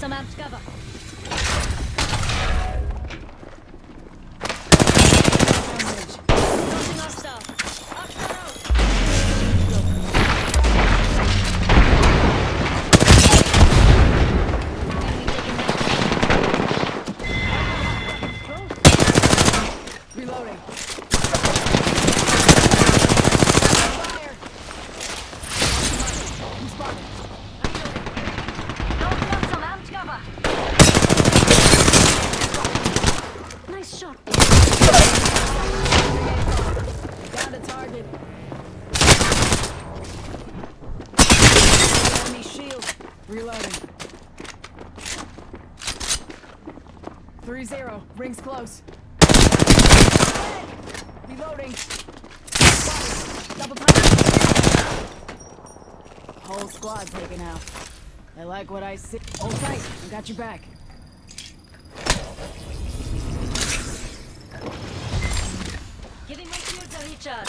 some amped cover. Reloading. Shot. Down to target. Enemy shield. Reloading. 3-0. Rings close. Reloading. Double time. Whole squad taken out. I like what I see. Hold tight. I got your back. recharge.